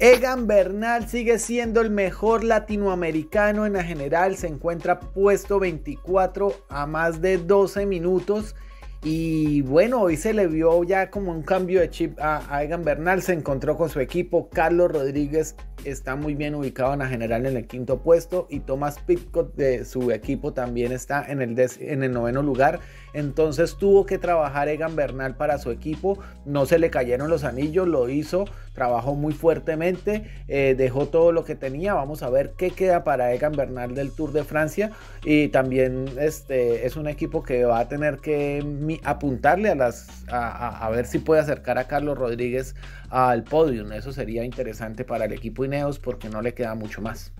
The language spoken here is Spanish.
Egan Bernal sigue siendo el mejor latinoamericano en la general, se encuentra puesto 24 a más de 12 minutos. Y bueno, hoy se le vio ya como un cambio de chip a, Egan Bernal, se encontró con su equipo, Carlos Rodríguez está muy bien ubicado en la general en el quinto puesto y Thomas Pitcott de su equipo también está en el, en el noveno lugar. Entonces tuvo que trabajar Egan Bernal para su equipo, no se le cayeron los anillos, lo hizo, trabajó muy fuertemente, eh, dejó todo lo que tenía. Vamos a ver qué queda para Egan Bernal del Tour de Francia. Y también este, es un equipo que va a tener que apuntarle a, las, a, ver si puede acercar a Carlos Rodríguez al podium. Eso sería interesante para el equipo Ineos porque no le queda mucho más.